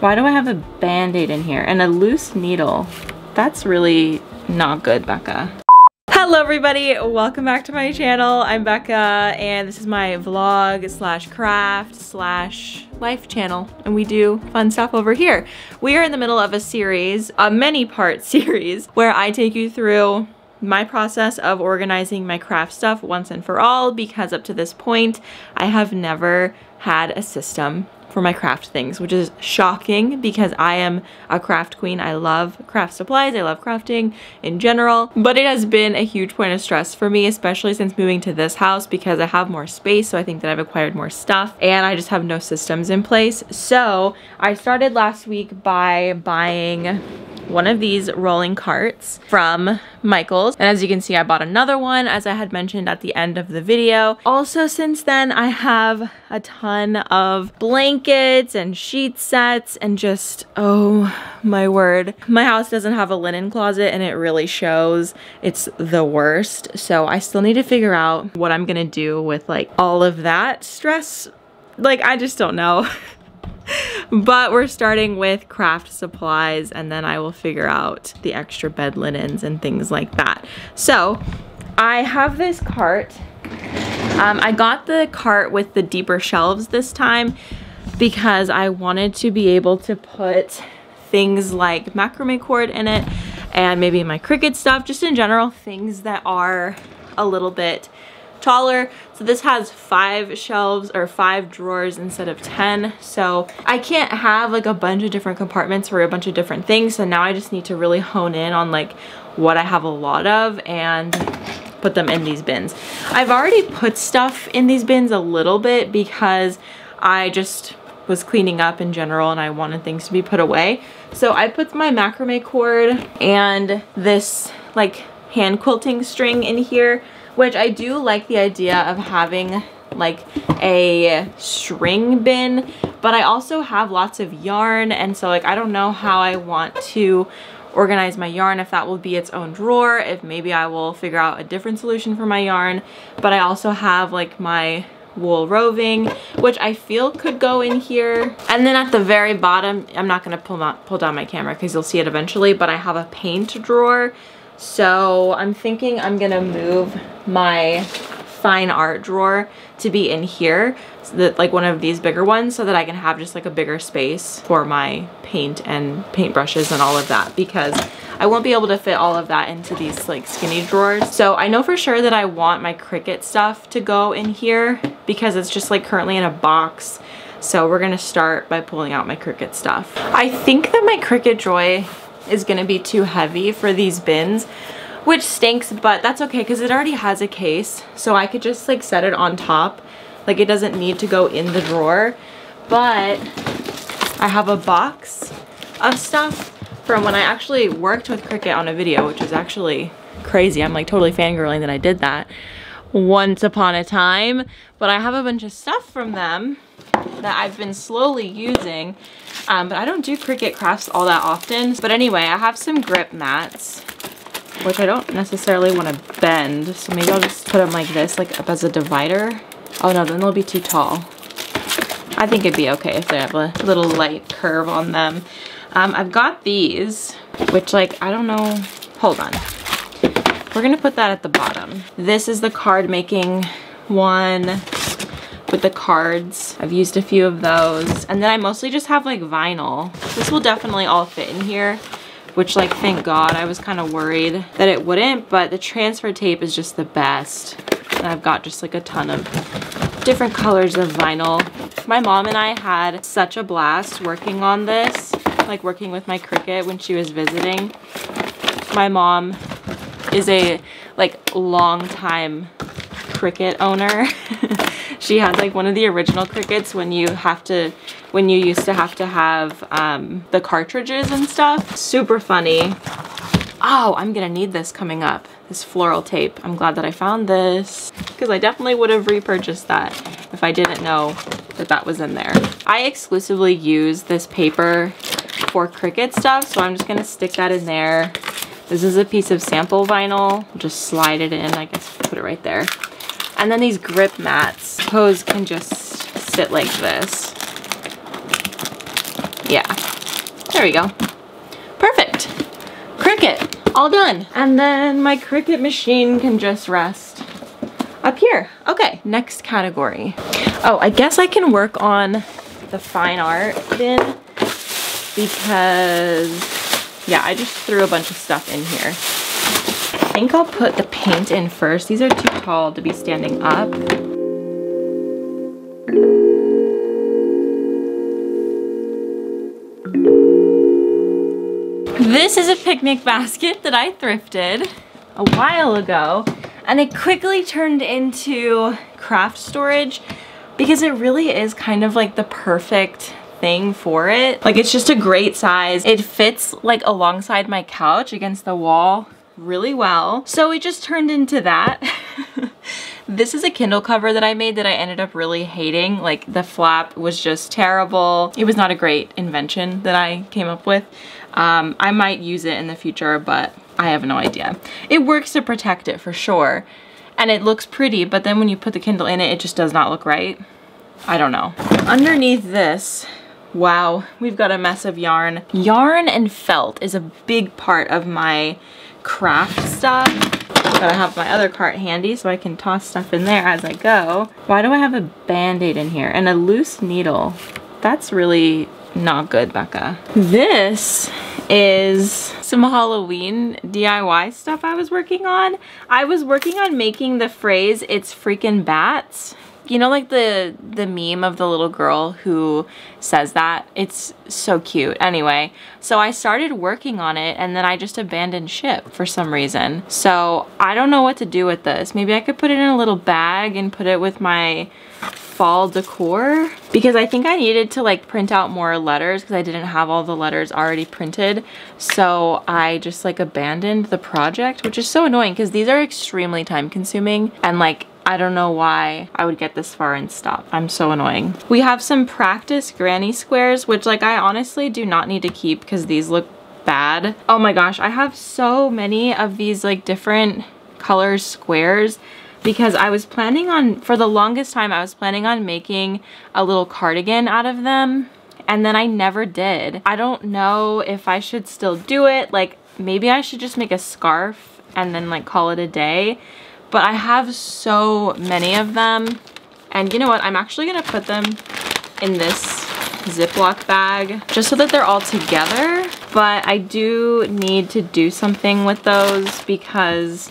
Why do I have a band-aid in here and a loose needle? That's really not good, Becca. Hello everybody, welcome back to my channel. I'm Becca and this is my vlog slash craft slash life channel and we do fun stuff over here. We are in the middle of a series, a many part series, where I take you through my process of organizing my craft stuff once and for all because up to this point I have never had a system for my craft things, which is shocking because I am a craft queen. I love craft supplies. I love crafting in general, but it has been a huge point of stress for me, especially since moving to this house because I have more space. So I think that I've acquired more stuff and I just have no systems in place. So I started last week by buying one of these rolling carts from Michaels. And as you can see, I bought another one as I had mentioned at the end of the video. Also, since then, I have a ton of blankets and sheet sets and just, oh my word. My house doesn't have a linen closet and it really shows. It's the worst. So I still need to figure out what I'm gonna do with like all of that stress. Like, I just don't know. but we're starting with craft supplies and then I will figure out the extra bed linens and things like that. So I have this cart. Um, I got the cart with the deeper shelves this time because I wanted to be able to put things like macrame cord in it and maybe my Cricut stuff, just in general, things that are a little bit taller. So this has five shelves or five drawers instead of 10. So I can't have like a bunch of different compartments for a bunch of different things. So now I just need to really hone in on like what I have a lot of and put them in these bins. I've already put stuff in these bins a little bit because I just was cleaning up in general and I wanted things to be put away. So I put my macrame cord and this like hand quilting string in here which I do like the idea of having like a string bin but I also have lots of yarn and so like I don't know how I want to organize my yarn if that will be its own drawer if maybe I will figure out a different solution for my yarn but I also have like my wool roving which I feel could go in here. And then at the very bottom I'm not gonna pull, pull down my camera because you'll see it eventually but I have a paint drawer so I'm thinking I'm gonna move my fine art drawer to be in here so that like one of these bigger ones so that I can have just like a bigger space for my paint and paintbrushes and all of that because I won't be able to fit all of that into these like skinny drawers. So I know for sure that I want my Cricut stuff to go in here because it's just like currently in a box. So we're gonna start by pulling out my Cricut stuff. I think that my Cricut Joy is gonna be too heavy for these bins which stinks but that's okay because it already has a case so I could just like set it on top. Like it doesn't need to go in the drawer but I have a box of stuff from when I actually worked with Cricut on a video which is actually crazy. I'm like totally fangirling that I did that once upon a time but I have a bunch of stuff from them that I've been slowly using um, but I don't do Cricut crafts all that often. But anyway, I have some grip mats, which I don't necessarily want to bend. So maybe I'll just put them like this, like up as a divider. Oh no, then they'll be too tall. I think it'd be okay if they have a little light curve on them. Um, I've got these, which like, I don't know. Hold on. We're gonna put that at the bottom. This is the card making one with the cards. I've used a few of those. And then I mostly just have like vinyl. This will definitely all fit in here which like thank god I was kind of worried that it wouldn't but the transfer tape is just the best and I've got just like a ton of different colors of vinyl my mom and I had such a blast working on this like working with my Cricut when she was visiting my mom is a like long time Cricut owner she had like one of the original Cricuts when you have to, when you used to have to have um, the cartridges and stuff. Super funny. Oh, I'm gonna need this coming up, this floral tape. I'm glad that I found this because I definitely would have repurchased that if I didn't know that that was in there. I exclusively use this paper for Cricut stuff, so I'm just gonna stick that in there. This is a piece of sample vinyl. Just slide it in, I guess put it right there. And then these grip mats, hose can just sit like this. Yeah, There we go. Perfect. Cricut, all done. And then my Cricut machine can just rest up here. Okay, next category. Oh, I guess I can work on the fine art bin because, yeah, I just threw a bunch of stuff in here. I think I'll put the paint in first. These are too tall to be standing up. This is a picnic basket that I thrifted a while ago and it quickly turned into craft storage because it really is kind of like the perfect thing for it. Like it's just a great size. It fits like alongside my couch against the wall really well. So it just turned into that. this is a Kindle cover that I made that I ended up really hating. Like the flap was just terrible. It was not a great invention that I came up with. Um, I might use it in the future, but I have no idea. It works to protect it for sure. And it looks pretty, but then when you put the Kindle in it, it just does not look right. I don't know. Underneath this, wow, we've got a mess of yarn. Yarn and felt is a big part of my craft stuff. Gotta have my other cart handy so I can toss stuff in there as I go. Why do I have a band-aid in here? And a loose needle. That's really not good, Becca. This is some Halloween DIY stuff I was working on. I was working on making the phrase, it's freaking bats. You know like the, the meme of the little girl who says that? It's so cute. Anyway, so I started working on it and then I just abandoned ship for some reason. So I don't know what to do with this. Maybe I could put it in a little bag and put it with my fall decor because I think I needed to like print out more letters because I didn't have all the letters already printed. So I just like abandoned the project, which is so annoying because these are extremely time consuming and like I don't know why I would get this far and stop. I'm so annoying. We have some practice granny squares, which like I honestly do not need to keep because these look bad. Oh my gosh, I have so many of these like different colors squares because I was planning on, for the longest time, I was planning on making a little cardigan out of them and then I never did. I don't know if I should still do it. Like maybe I should just make a scarf and then like call it a day. But I have so many of them. And you know what? I'm actually gonna put them in this Ziploc bag just so that they're all together. But I do need to do something with those because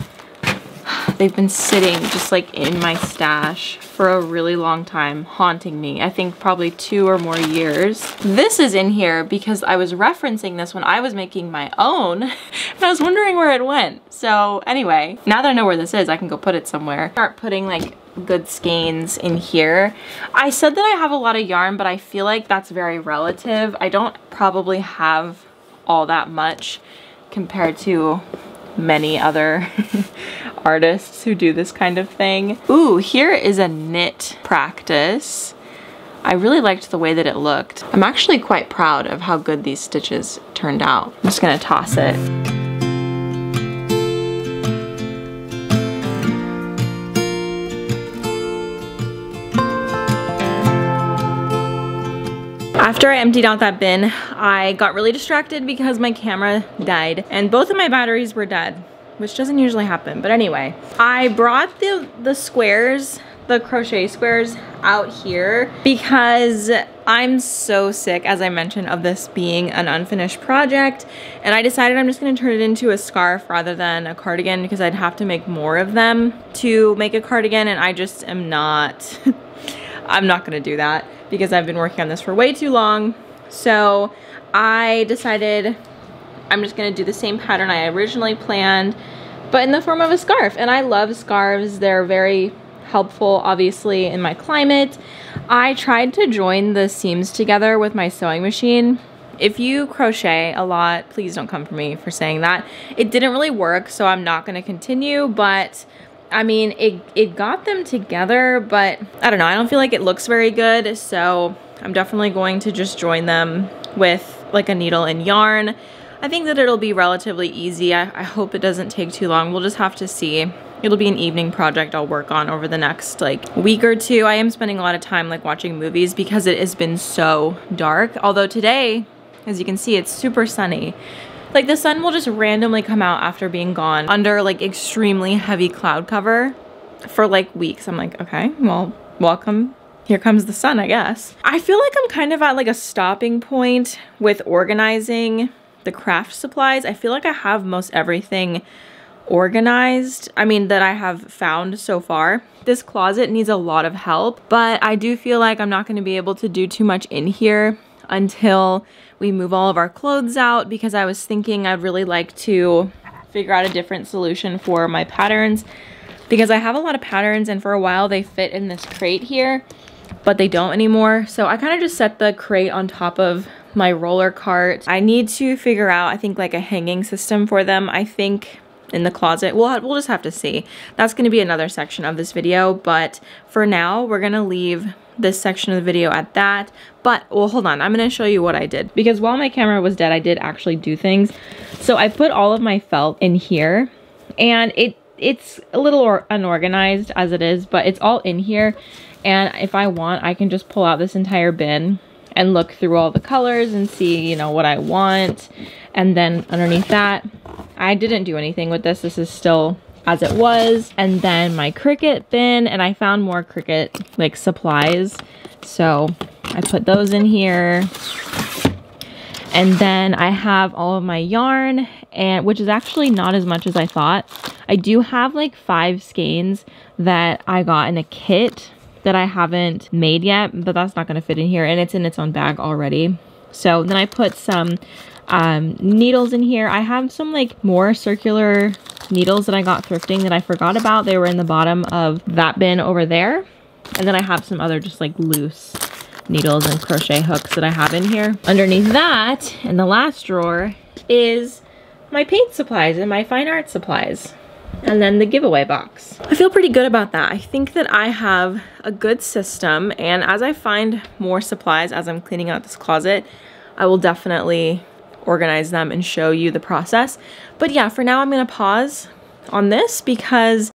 They've been sitting just like in my stash for a really long time, haunting me. I think probably two or more years. This is in here because I was referencing this when I was making my own and I was wondering where it went. So anyway, now that I know where this is, I can go put it somewhere. Start putting like good skeins in here. I said that I have a lot of yarn, but I feel like that's very relative. I don't probably have all that much compared to many other artists who do this kind of thing. Ooh, here is a knit practice. I really liked the way that it looked. I'm actually quite proud of how good these stitches turned out. I'm just gonna toss it. After I emptied out that bin, I got really distracted because my camera died and both of my batteries were dead, which doesn't usually happen. But anyway, I brought the, the squares, the crochet squares out here because I'm so sick, as I mentioned, of this being an unfinished project. And I decided I'm just gonna turn it into a scarf rather than a cardigan because I'd have to make more of them to make a cardigan and I just am not, I'm not gonna do that because I've been working on this for way too long. So I decided I'm just gonna do the same pattern I originally planned, but in the form of a scarf. And I love scarves. They're very helpful, obviously, in my climate. I tried to join the seams together with my sewing machine. If you crochet a lot, please don't come for me for saying that. It didn't really work, so I'm not gonna continue, but I mean, it, it got them together, but I don't know. I don't feel like it looks very good. So I'm definitely going to just join them with like a needle and yarn. I think that it'll be relatively easy. I, I hope it doesn't take too long. We'll just have to see. It'll be an evening project I'll work on over the next like week or two. I am spending a lot of time like watching movies because it has been so dark. Although today as you can see, it's super sunny. Like the sun will just randomly come out after being gone under like extremely heavy cloud cover for like weeks. I'm like, okay, well, welcome. Here comes the sun, I guess. I feel like I'm kind of at like a stopping point with organizing the craft supplies. I feel like I have most everything organized. I mean, that I have found so far. This closet needs a lot of help, but I do feel like I'm not going to be able to do too much in here until we move all of our clothes out because I was thinking I'd really like to figure out a different solution for my patterns because I have a lot of patterns and for a while they fit in this crate here, but they don't anymore. So I kind of just set the crate on top of my roller cart. I need to figure out, I think like a hanging system for them. I think in the closet. We'll, we'll just have to see. That's going to be another section of this video, but for now, we're going to leave this section of the video at that. But, well, hold on. I'm going to show you what I did. Because while my camera was dead, I did actually do things. So I put all of my felt in here. And it it's a little unorganized as it is, but it's all in here. And if I want, I can just pull out this entire bin and look through all the colors and see, you know, what I want. And then underneath that, I didn't do anything with this. This is still as it was. And then my Cricut bin, and I found more Cricut like supplies. So I put those in here. And then I have all of my yarn, and which is actually not as much as I thought. I do have like five skeins that I got in a kit that I haven't made yet, but that's not going to fit in here, and it's in its own bag already. So then I put some um, needles in here. I have some like more circular needles that I got thrifting that I forgot about. They were in the bottom of that bin over there. And then I have some other just like loose needles and crochet hooks that I have in here. Underneath that, in the last drawer, is my paint supplies and my fine art supplies. And then the giveaway box. I feel pretty good about that. I think that I have a good system and as I find more supplies as I'm cleaning out this closet, I will definitely organize them and show you the process. But yeah, for now I'm gonna pause on this because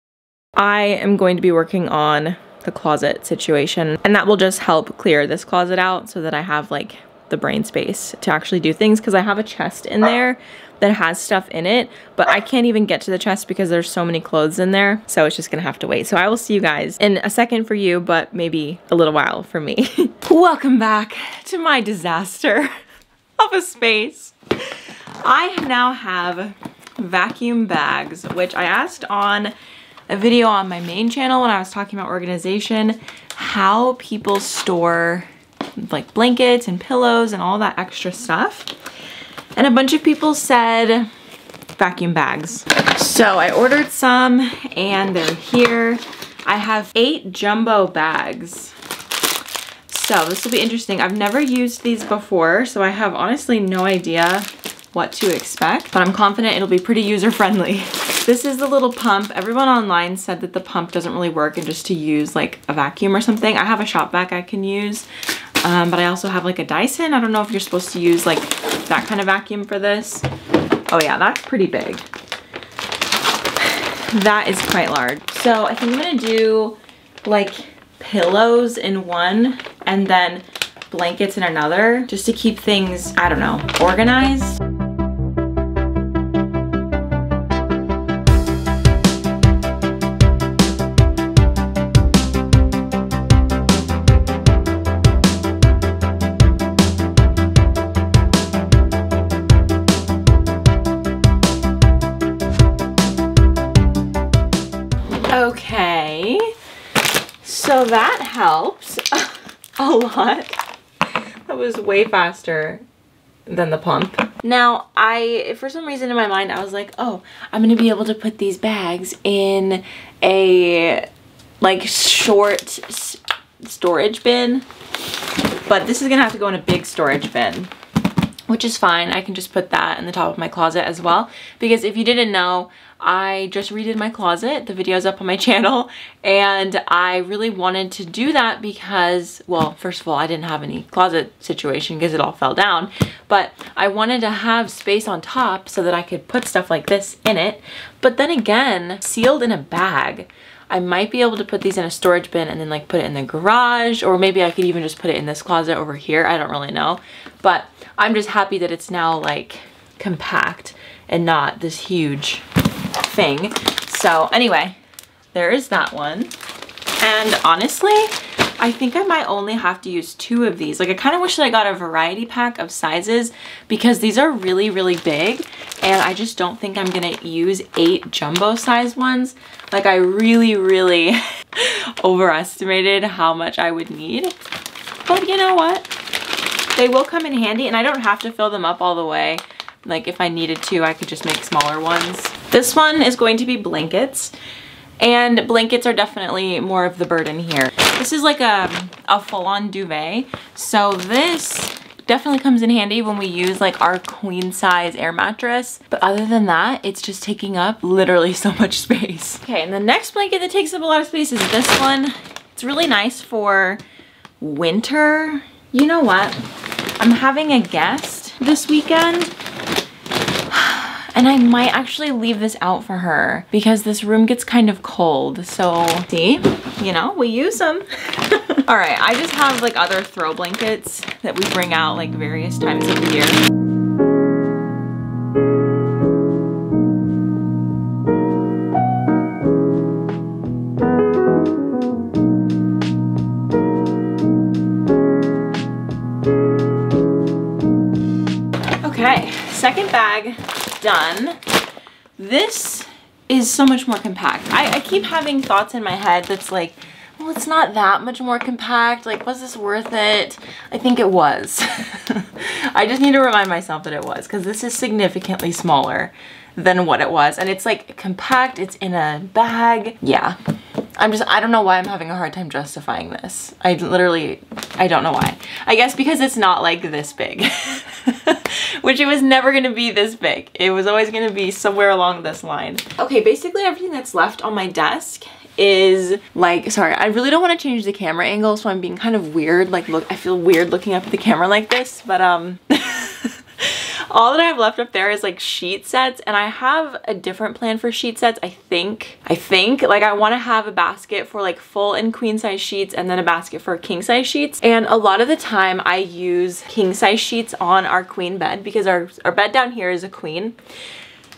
I am going to be working on the closet situation and that will just help clear this closet out so that I have like the brain space to actually do things because I have a chest in there that has stuff in it, but I can't even get to the chest because there's so many clothes in there. So it's just gonna have to wait. So I will see you guys in a second for you, but maybe a little while for me. Welcome back to my disaster of a space. I now have vacuum bags, which I asked on a video on my main channel when I was talking about organization, how people store like blankets and pillows and all that extra stuff. And a bunch of people said vacuum bags. So I ordered some and they're here. I have eight jumbo bags. So this will be interesting. I've never used these before, so I have honestly no idea what to expect, but I'm confident it'll be pretty user friendly. This is the little pump. Everyone online said that the pump doesn't really work and just to use like a vacuum or something. I have a shop vac I can use, um, but I also have like a Dyson. I don't know if you're supposed to use like that kind of vacuum for this. Oh yeah, that's pretty big. That is quite large. So I think I'm gonna do like pillows in one and then blankets in another just to keep things, I don't know, organized. Helps a lot. That was way faster than the pump. Now, I, for some reason in my mind, I was like, oh, I'm gonna be able to put these bags in a, like, short storage bin. But this is gonna have to go in a big storage bin which is fine. I can just put that in the top of my closet as well. Because if you didn't know, I just redid my closet. The video's up on my channel. And I really wanted to do that because, well, first of all, I didn't have any closet situation because it all fell down. But I wanted to have space on top so that I could put stuff like this in it. But then again, sealed in a bag, I might be able to put these in a storage bin and then like put it in the garage or maybe I could even just put it in this closet over here. I don't really know. But I'm just happy that it's now like compact and not this huge thing. So anyway, there is that one. And honestly, I think I might only have to use two of these. Like I kind of wish that I got a variety pack of sizes because these are really, really big and I just don't think I'm gonna use eight jumbo size ones. Like I really, really overestimated how much I would need. But you know what? They will come in handy and I don't have to fill them up all the way. Like if I needed to, I could just make smaller ones. This one is going to be blankets and blankets are definitely more of the burden here. This is like a, a full-on duvet. So this definitely comes in handy when we use like our queen size air mattress. But other than that, it's just taking up literally so much space. Okay, and the next blanket that takes up a lot of space is this one. It's really nice for winter. You know what? I'm having a guest this weekend and I might actually leave this out for her because this room gets kind of cold. So see, you know, we use them. All right, I just have like other throw blankets that we bring out like various times of the year. Okay, second bag done. This is so much more compact. I, I keep having thoughts in my head that's like, it's not that much more compact. Like, was this worth it? I think it was. I just need to remind myself that it was because this is significantly smaller than what it was. And it's like compact, it's in a bag. Yeah, I'm just, I don't know why I'm having a hard time justifying this. I literally, I don't know why. I guess because it's not like this big. Which it was never gonna be this big. It was always gonna be somewhere along this line. Okay, basically everything that's left on my desk is like, sorry, I really don't want to change the camera angle, so I'm being kind of weird. Like, look, I feel weird looking up at the camera like this, but um, all that I have left up there is like sheet sets and I have a different plan for sheet sets. I think, I think like I want to have a basket for like full and queen size sheets and then a basket for king size sheets. And a lot of the time I use king size sheets on our queen bed because our, our bed down here is a queen.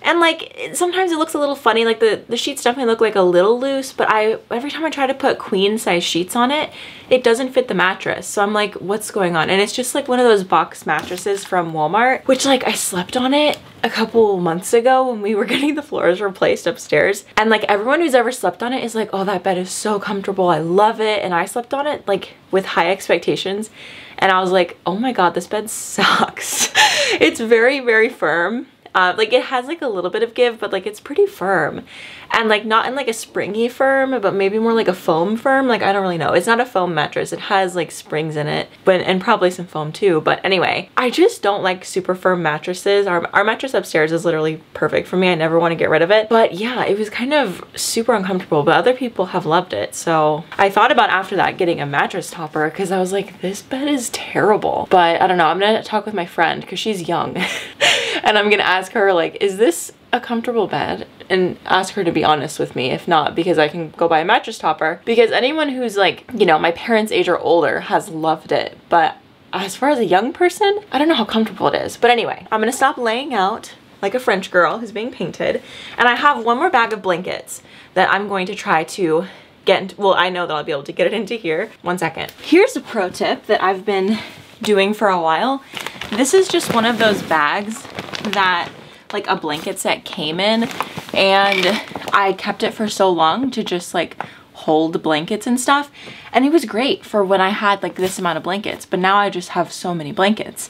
And like, sometimes it looks a little funny, like the, the sheets definitely look like a little loose, but I every time I try to put queen size sheets on it, it doesn't fit the mattress. So I'm like, what's going on? And it's just like one of those box mattresses from Walmart, which like I slept on it a couple months ago when we were getting the floors replaced upstairs. And like everyone who's ever slept on it is like, oh, that bed is so comfortable. I love it. And I slept on it like with high expectations. And I was like, oh my God, this bed sucks. it's very, very firm uh, like it has like a little bit of give, but like it's pretty firm. And like not in like a springy firm, but maybe more like a foam firm. Like I don't really know. It's not a foam mattress. It has like springs in it, but and probably some foam too. But anyway, I just don't like super firm mattresses. Our, our mattress upstairs is literally perfect for me. I never want to get rid of it. But yeah, it was kind of super uncomfortable, but other people have loved it. So I thought about after that getting a mattress topper because I was like, this bed is terrible. But I don't know. I'm to talk with my friend because she's young and I'm ask ask her like, is this a comfortable bed? And ask her to be honest with me. If not, because I can go buy a mattress topper. Because anyone who's like, you know, my parents' age or older has loved it. But as far as a young person, I don't know how comfortable it is. But anyway, I'm gonna stop laying out like a French girl who's being painted. And I have one more bag of blankets that I'm going to try to get into, well, I know that I'll be able to get it into here. One second. Here's a pro tip that I've been doing for a while. This is just one of those bags that like a blanket set came in and I kept it for so long to just like hold blankets and stuff. And it was great for when I had like this amount of blankets but now I just have so many blankets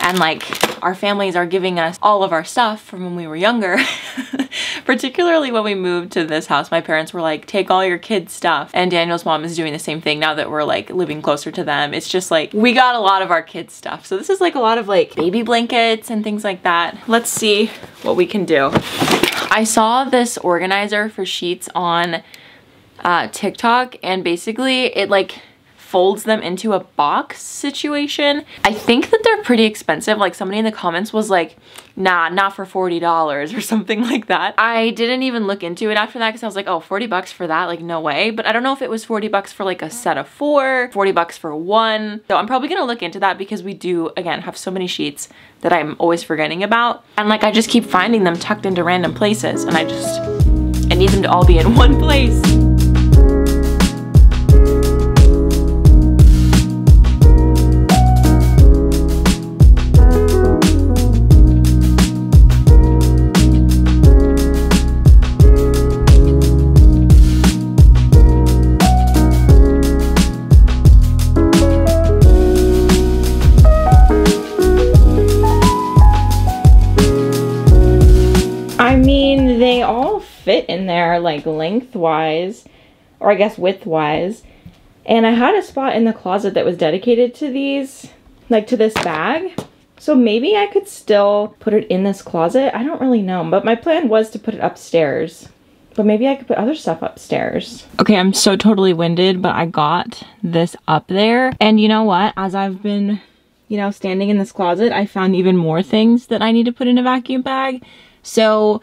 and like our families are giving us all of our stuff from when we were younger. Particularly when we moved to this house my parents were like take all your kids stuff. And Daniel's mom is doing the same thing now that we're like living closer to them. It's just like we got a lot of our kids stuff. So this is like a lot of like baby blankets and things like that. Let's see what we can do. I saw this organizer for sheets on uh, TikTok and basically it like folds them into a box situation. I think that they're pretty expensive. Like somebody in the comments was like, nah, not for $40 or something like that. I didn't even look into it after that because I was like, oh, 40 bucks for that? Like no way. But I don't know if it was 40 bucks for like a set of four, 40 bucks for one. So I'm probably gonna look into that because we do, again, have so many sheets that I'm always forgetting about. And like I just keep finding them tucked into random places and I just, I need them to all be in one place. There like lengthwise, or I guess widthwise. And I had a spot in the closet that was dedicated to these, like to this bag. So maybe I could still put it in this closet. I don't really know, but my plan was to put it upstairs. But maybe I could put other stuff upstairs. Okay, I'm so totally winded, but I got this up there. And you know what? As I've been, you know, standing in this closet, I found even more things that I need to put in a vacuum bag. So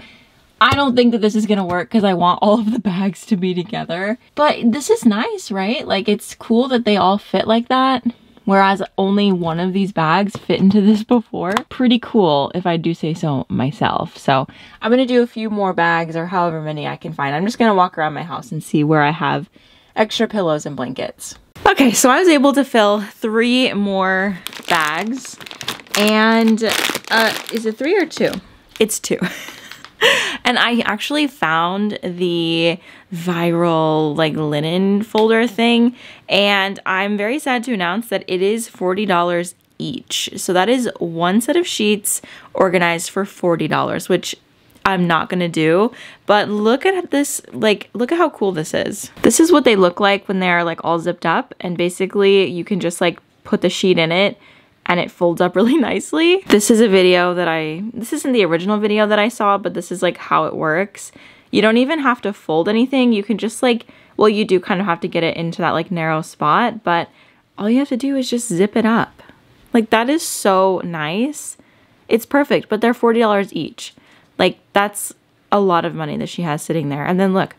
I don't think that this is gonna work because I want all of the bags to be together. But this is nice, right? Like it's cool that they all fit like that. Whereas only one of these bags fit into this before. Pretty cool if I do say so myself. So I'm gonna do a few more bags or however many I can find. I'm just gonna walk around my house and see where I have extra pillows and blankets. Okay, so I was able to fill three more bags. And uh, is it three or two? It's two. and I actually found the viral like linen folder thing and I'm very sad to announce that it is $40 each. So that is one set of sheets organized for $40, which I'm not gonna do. But look at this, like, look at how cool this is. This is what they look like when they're like all zipped up and basically you can just like put the sheet in it and it folds up really nicely. This is a video that I, this isn't the original video that I saw, but this is like how it works. You don't even have to fold anything. You can just like, well, you do kind of have to get it into that like narrow spot, but all you have to do is just zip it up. Like that is so nice. It's perfect, but they're $40 each. Like that's a lot of money that she has sitting there. And then look,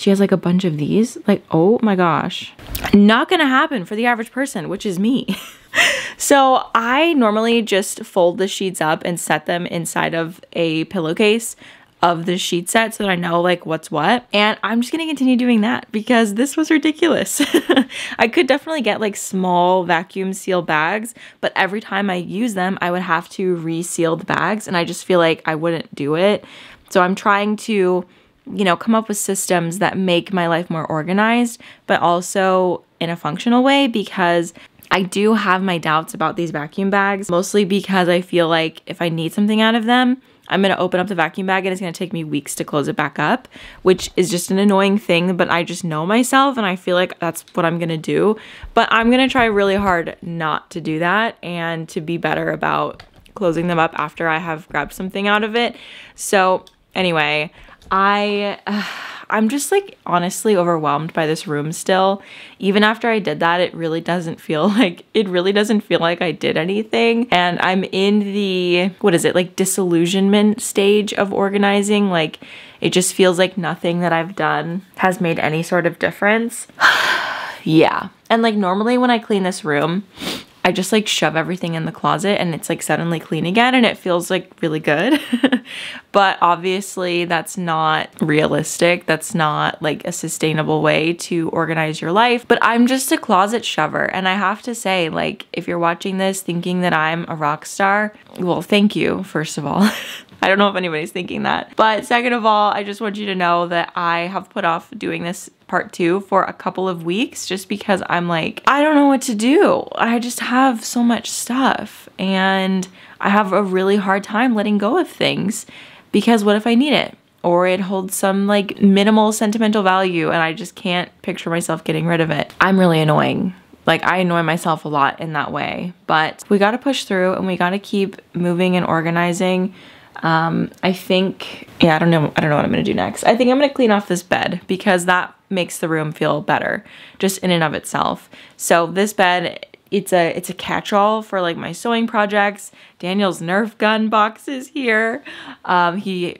she has like a bunch of these. Like, oh my gosh. Not gonna happen for the average person, which is me. so I normally just fold the sheets up and set them inside of a pillowcase of the sheet set so that I know like what's what. And I'm just gonna continue doing that because this was ridiculous. I could definitely get like small vacuum seal bags, but every time I use them, I would have to reseal the bags and I just feel like I wouldn't do it. So I'm trying to you know, come up with systems that make my life more organized, but also in a functional way because I do have my doubts about these vacuum bags, mostly because I feel like if I need something out of them, I'm gonna open up the vacuum bag and it's gonna take me weeks to close it back up, which is just an annoying thing, but I just know myself and I feel like that's what I'm gonna do. But I'm gonna try really hard not to do that and to be better about closing them up after I have grabbed something out of it. So anyway, I, uh, I'm just like honestly overwhelmed by this room still. Even after I did that, it really doesn't feel like, it really doesn't feel like I did anything. And I'm in the, what is it, like disillusionment stage of organizing. Like it just feels like nothing that I've done has made any sort of difference. yeah. And like normally when I clean this room, I just like shove everything in the closet and it's like suddenly clean again and it feels like really good. but obviously that's not realistic. That's not like a sustainable way to organize your life. But I'm just a closet shover and I have to say like if you're watching this thinking that I'm a rock star, well thank you first of all. I don't know if anybody's thinking that. But second of all, I just want you to know that I have put off doing this part two for a couple of weeks just because I'm like, I don't know what to do. I just have so much stuff and I have a really hard time letting go of things because what if I need it? Or it holds some like minimal sentimental value and I just can't picture myself getting rid of it. I'm really annoying. Like I annoy myself a lot in that way, but we got to push through and we got to keep moving and organizing um, I think, yeah, I don't know. I don't know what I'm going to do next. I think I'm going to clean off this bed because that makes the room feel better just in and of itself. So this bed it's a it's a catch-all for like my sewing projects. Daniel's Nerf gun box is here. Um, he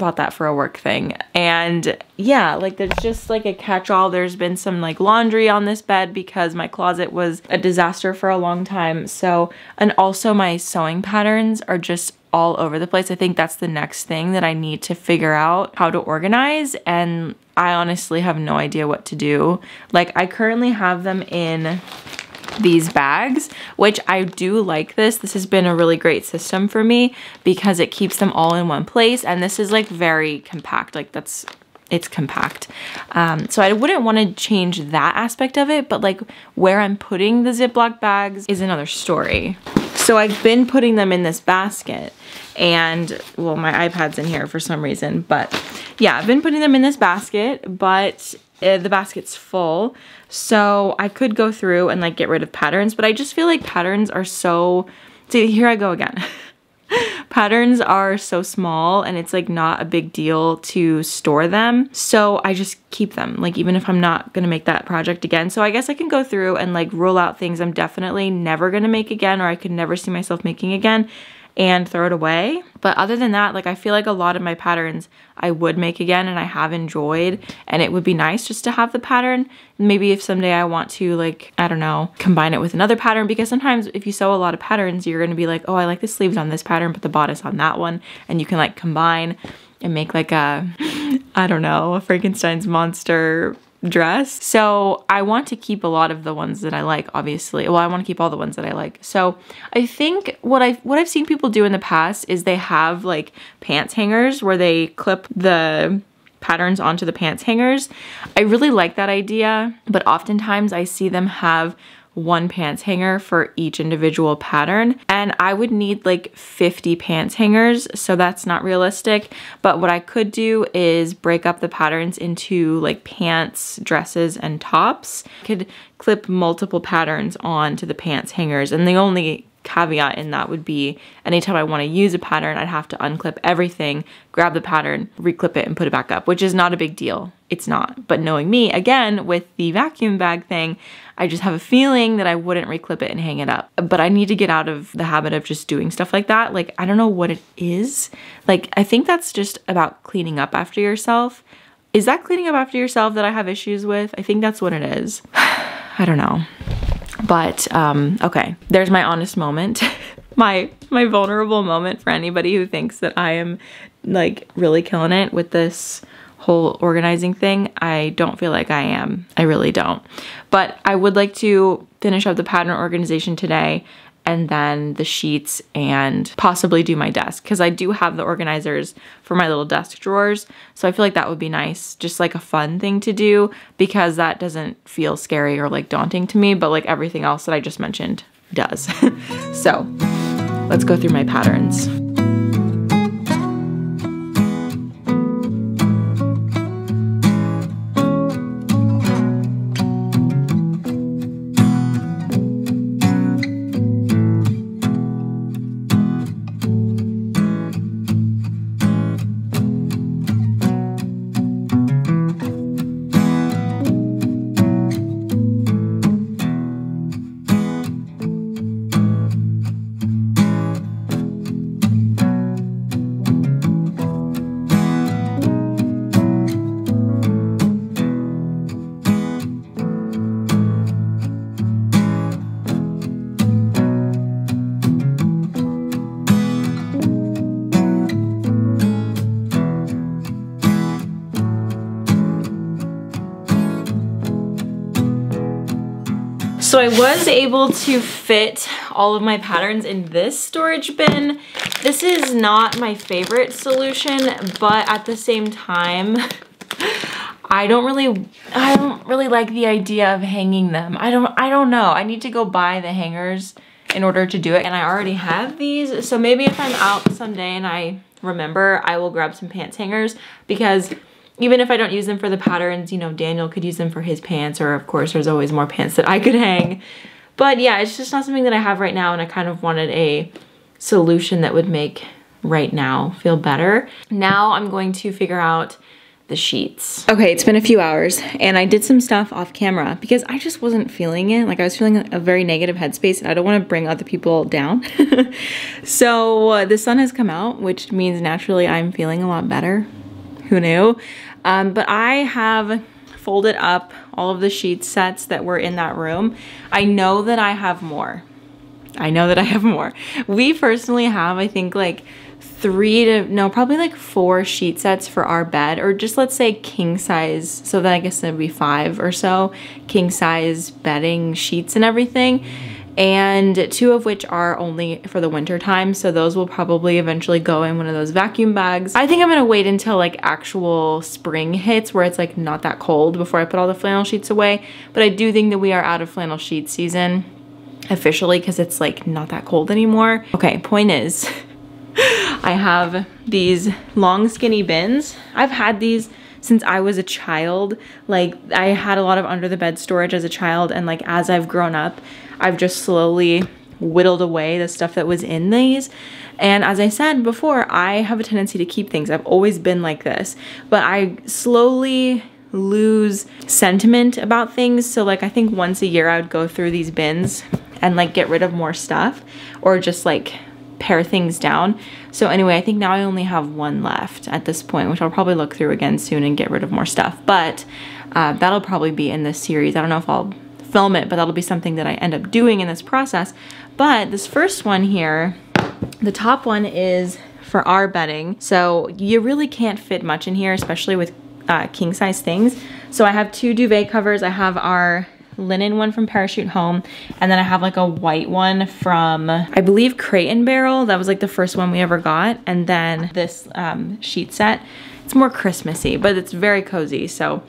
bought that for a work thing. And yeah, like there's just like a catch-all. There's been some like laundry on this bed because my closet was a disaster for a long time. So, and also my sewing patterns are just all over the place. I think that's the next thing that I need to figure out how to organize and I honestly have no idea what to do. Like I currently have them in these bags, which I do like this. This has been a really great system for me because it keeps them all in one place. And this is like very compact. Like that's it's compact. Um, so I wouldn't want to change that aspect of it, but like where I'm putting the Ziploc bags is another story. So I've been putting them in this basket and well, my iPad's in here for some reason, but yeah, I've been putting them in this basket, but Uh, the basket's full. So I could go through and like get rid of patterns, but I just feel like patterns are so, see, here I go again. patterns are so small and it's like not a big deal to store them. So I just keep them, like even if I'm not gonna make that project again. So I guess I can go through and like rule out things I'm definitely never gonna make again or I could never see myself making again and throw it away. But other than that, like I feel like a lot of my patterns I would make again and I have enjoyed and it would be nice just to have the pattern. Maybe if someday I want to like, I don't know, combine it with another pattern because sometimes if you sew a lot of patterns, you're gonna be like, oh, I like the sleeves on this pattern, but the bodice on that one. And you can like combine and make like a, I don't know, a Frankenstein's monster dress. So I want to keep a lot of the ones that I like, obviously. Well, I want to keep all the ones that I like. So I think what I've, what I've seen people do in the past is they have like pants hangers where they clip the patterns onto the pants hangers. I really like that idea, but oftentimes I see them have one pants hanger for each individual pattern and I would need like 50 pants hangers so that's not realistic but what I could do is break up the patterns into like pants, dresses, and tops. I could clip multiple patterns onto the pants hangers and the only caveat in that would be anytime I want to use a pattern, I'd have to unclip everything, grab the pattern, reclip it, and put it back up, which is not a big deal. It's not. But knowing me, again, with the vacuum bag thing, I just have a feeling that I wouldn't reclip it and hang it up. But I need to get out of the habit of just doing stuff like that. Like, I don't know what it is. Like, I think that's just about cleaning up after yourself. Is that cleaning up after yourself that I have issues with? I think that's what it is. I don't know. But um, okay, there's my honest moment. my my vulnerable moment for anybody who thinks that I am like really killing it with this whole organizing thing. I don't feel like I am. I really don't. But I would like to finish up the pattern organization today and then the sheets and possibly do my desk because I do have the organizers for my little desk drawers. So I feel like that would be nice, just like a fun thing to do because that doesn't feel scary or like daunting to me, but like everything else that I just mentioned does. so let's go through my patterns. Was able to fit all of my patterns in this storage bin. This is not my favorite solution, but at the same time, I don't really, I don't really like the idea of hanging them. I don't, I don't know. I need to go buy the hangers in order to do it. And I already have these. So maybe if I'm out someday and I remember, I will grab some pants hangers because even if I don't use them for the patterns, you know, Daniel could use them for his pants or of course there's always more pants that I could hang. But yeah, it's just not something that I have right now and I kind of wanted a solution that would make right now feel better. Now I'm going to figure out the sheets. Okay, it's been a few hours and I did some stuff off camera because I just wasn't feeling it. Like I was feeling a very negative headspace and I don't want to bring other people down. so uh, the sun has come out, which means naturally I'm feeling a lot better. Who knew? Um, but I have folded up all of the sheet sets that were in that room. I know that I have more. I know that I have more. We personally have, I think, like three to no probably like four sheet sets for our bed or just let's say king size so then i guess it'd be five or so king size bedding sheets and everything and two of which are only for the winter time so those will probably eventually go in one of those vacuum bags i think i'm gonna wait until like actual spring hits where it's like not that cold before i put all the flannel sheets away but i do think that we are out of flannel sheet season officially because it's like not that cold anymore okay point is I have these long skinny bins. I've had these since I was a child. Like I had a lot of under the bed storage as a child and like as I've grown up, I've just slowly whittled away the stuff that was in these. And as I said before, I have a tendency to keep things. I've always been like this, but I slowly lose sentiment about things. So like I think once a year I would go through these bins and like get rid of more stuff or just like pare things down. So anyway, I think now I only have one left at this point, which I'll probably look through again soon and get rid of more stuff. But uh, that'll probably be in this series. I don't know if I'll film it, but that'll be something that I end up doing in this process. But this first one here, the top one is for our bedding. So you really can't fit much in here, especially with uh, king size things. So I have two duvet covers. I have our linen one from Parachute Home. And then I have like a white one from, I believe Crate and Barrel. That was like the first one we ever got. And then this um, sheet set. It's more Christmassy, but it's very cozy. So,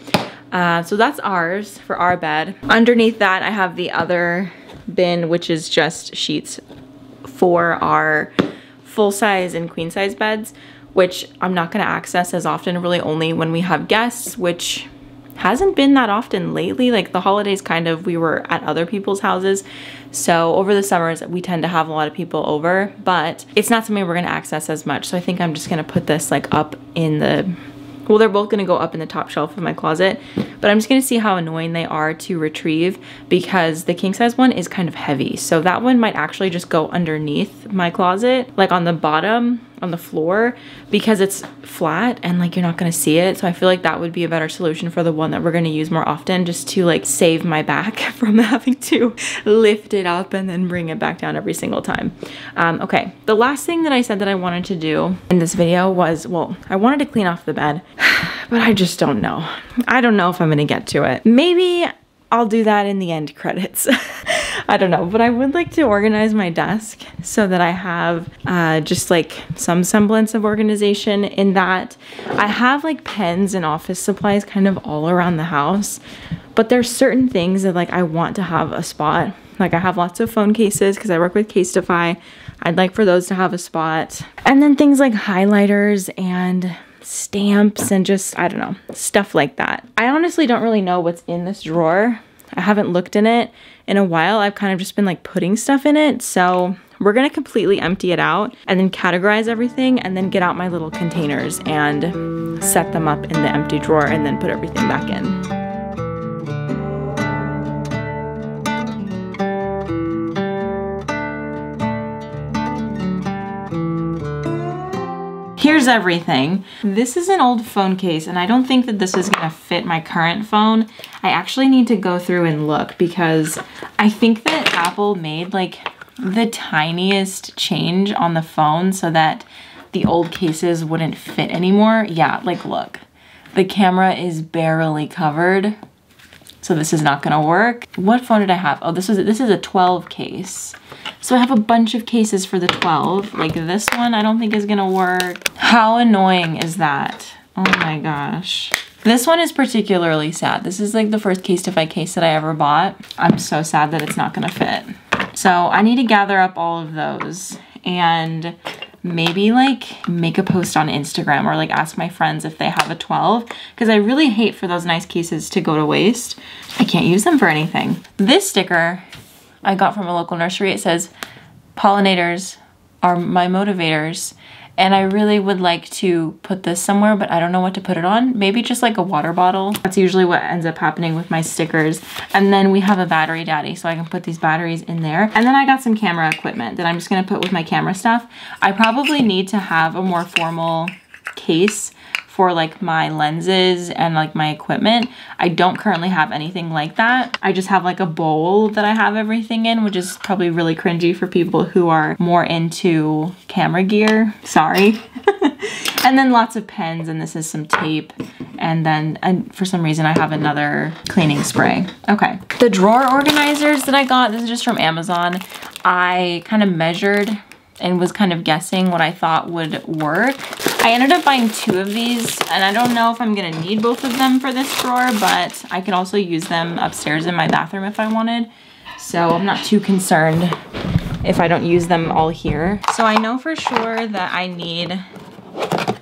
uh, so that's ours for our bed. Underneath that, I have the other bin, which is just sheets for our full size and queen size beds, which I'm not gonna access as often, really only when we have guests, which hasn't been that often lately. Like the holidays kind of, we were at other people's houses. So over the summers, we tend to have a lot of people over, but it's not something we're gonna access as much. So I think I'm just gonna put this like up in the, well, they're both gonna go up in the top shelf of my closet, but I'm just gonna see how annoying they are to retrieve because the king size one is kind of heavy. So that one might actually just go underneath my closet, like on the bottom on the floor because it's flat and like you're not gonna see it. So I feel like that would be a better solution for the one that we're gonna use more often just to like save my back from having to lift it up and then bring it back down every single time. Um, okay, the last thing that I said that I wanted to do in this video was, well, I wanted to clean off the bed, but I just don't know. I don't know if I'm gonna get to it. Maybe I'll do that in the end credits. I don't know, but I would like to organize my desk so that I have uh, just like some semblance of organization in that I have like pens and office supplies kind of all around the house, but there's certain things that like I want to have a spot. Like I have lots of phone cases because I work with Casetify. I'd like for those to have a spot. And then things like highlighters and stamps and just, I don't know, stuff like that. I honestly don't really know what's in this drawer. I haven't looked in it in a while. I've kind of just been like putting stuff in it. So we're gonna completely empty it out and then categorize everything and then get out my little containers and set them up in the empty drawer and then put everything back in. Here's everything. This is an old phone case and I don't think that this is gonna fit my current phone. I actually need to go through and look because I think that Apple made like the tiniest change on the phone so that the old cases wouldn't fit anymore. Yeah, like look, the camera is barely covered. So this is not gonna work. What phone did I have? Oh, this is this is a 12 case. So I have a bunch of cases for the 12. Like this one I don't think is gonna work. How annoying is that? Oh my gosh. This one is particularly sad. This is like the first case to Casetify case that I ever bought. I'm so sad that it's not gonna fit. So I need to gather up all of those and maybe like make a post on Instagram or like ask my friends if they have a 12 because I really hate for those nice cases to go to waste. I can't use them for anything. This sticker I got from a local nursery. It says pollinators are my motivators. And I really would like to put this somewhere, but I don't know what to put it on. Maybe just like a water bottle. That's usually what ends up happening with my stickers. And then we have a battery daddy, so I can put these batteries in there. And then I got some camera equipment that I'm just gonna put with my camera stuff. I probably need to have a more formal case for like my lenses and like my equipment. I don't currently have anything like that. I just have like a bowl that I have everything in, which is probably really cringy for people who are more into camera gear. Sorry. and then lots of pens and this is some tape. And then and for some reason I have another cleaning spray. Okay. The drawer organizers that I got, this is just from Amazon. I kind of measured and was kind of guessing what I thought would work. I ended up buying two of these and I don't know if I'm gonna need both of them for this drawer, but I could also use them upstairs in my bathroom if I wanted. So I'm not too concerned if I don't use them all here. So I know for sure that I need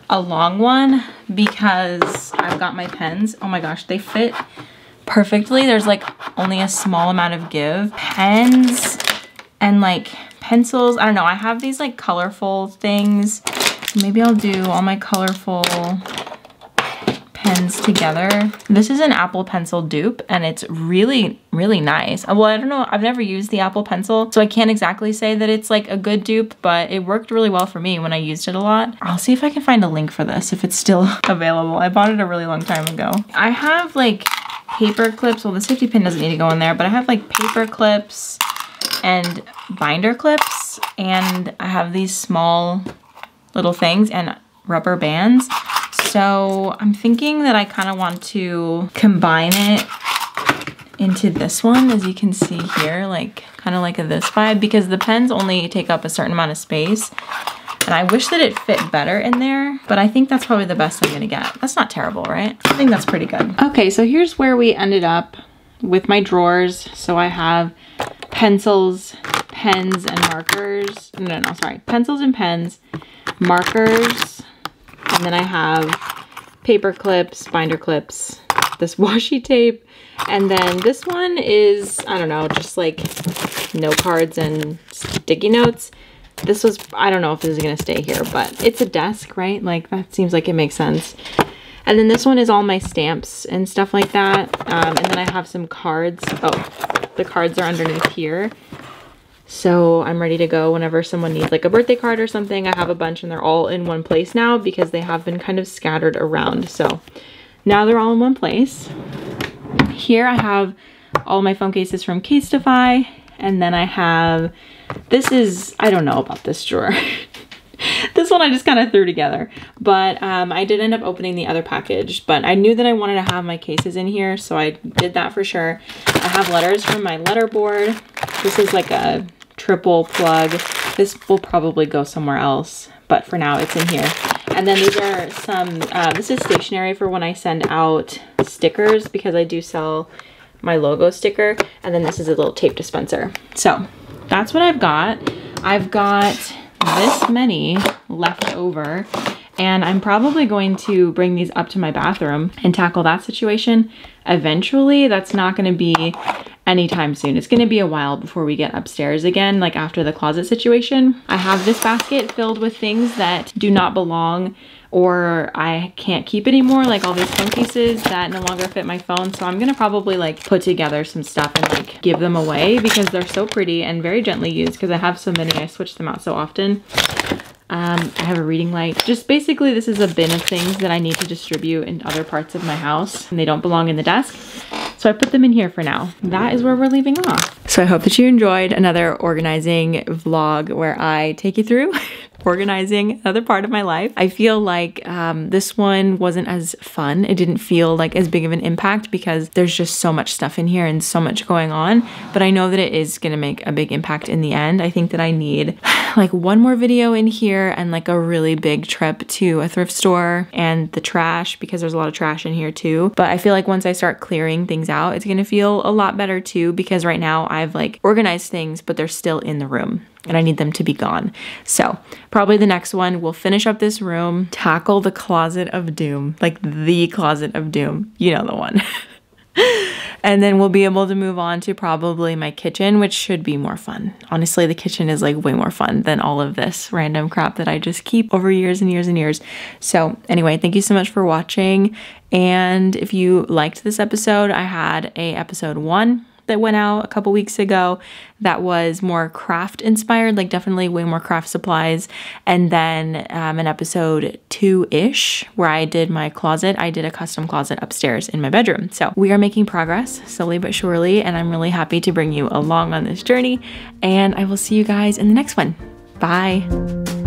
a long one because I've got my pens. Oh my gosh, they fit perfectly. There's like only a small amount of give. Pens and like pencils. I don't know. I have these like colorful things. Maybe I'll do all my colorful pens together. This is an Apple Pencil dupe and it's really, really nice. Well, I don't know. I've never used the Apple Pencil, so I can't exactly say that it's like a good dupe, but it worked really well for me when I used it a lot. I'll see if I can find a link for this if it's still available. I bought it a really long time ago. I have like paper clips. Well, the safety pin doesn't need to go in there, but I have like paper clips and binder clips and I have these small little things and rubber bands. So I'm thinking that I kind of want to combine it into this one, as you can see here, like kind of like a this vibe, because the pens only take up a certain amount of space. And I wish that it fit better in there, but I think that's probably the best I'm gonna get. That's not terrible, right? I think that's pretty good. Okay, so here's where we ended up with my drawers. So I have pencils, pens, and markers. No, no, sorry. Pencils and pens, markers, and then I have paper clips, binder clips, this washi tape, and then this one is, I don't know, just like note cards and sticky notes. This was, I don't know if this is gonna stay here, but it's a desk, right? Like that seems like it makes sense. And then this one is all my stamps and stuff like that. Um, and then I have some cards. Oh, the cards are underneath here. So I'm ready to go whenever someone needs like a birthday card or something. I have a bunch and they're all in one place now because they have been kind of scattered around. So now they're all in one place. Here I have all my phone cases from Casetify. And then I have, this is, I don't know about this drawer. this one I just kind of threw together. But um, I did end up opening the other package, but I knew that I wanted to have my cases in here, so I did that for sure. I have letters from my letter board. This is like a triple plug. This will probably go somewhere else, but for now it's in here. And then these are some, uh, this is stationery for when I send out stickers because I do sell my logo sticker. And then this is a little tape dispenser. So that's what I've got. I've got this many left over and I'm probably going to bring these up to my bathroom and tackle that situation eventually. That's not gonna be anytime soon. It's gonna be a while before we get upstairs again, like after the closet situation. I have this basket filled with things that do not belong or I can't keep anymore, like all these phone cases that no longer fit my phone. So I'm gonna probably like put together some stuff and like give them away because they're so pretty and very gently used because I have so many, I switch them out so often. Um, I have a reading light. Just basically this is a bin of things that I need to distribute in other parts of my house and they don't belong in the desk. So I put them in here for now. That is where we're leaving off. So I hope that you enjoyed another organizing vlog where I take you through organizing another part of my life. I feel like um, this one wasn't as fun. It didn't feel like as big of an impact because there's just so much stuff in here and so much going on. But I know that it is going to make a big impact in the end. I think that I need like one more video in here and like a really big trip to a thrift store and the trash because there's a lot of trash in here too. But I feel like once I start clearing things out, it's to feel a lot better too because right now I've like organized things, but they're still in the room and I need them to be gone. So probably the next one, we'll finish up this room, tackle the closet of doom, like the closet of doom. You know the one. And then we'll be able to move on to probably my kitchen, which should be more fun. Honestly, the kitchen is like way more fun than all of this random crap that I just keep over years and years and years. So, anyway, thank you so much for watching. And if you liked this episode, I had a episode one that went out a couple weeks ago that was more craft inspired, like definitely way more craft supplies. And then um, an episode two ish where I did my closet. I did a custom closet upstairs in my bedroom. So we are making progress slowly but surely. And I'm really happy to bring you along on this journey. And I will see you guys in the next one. Bye.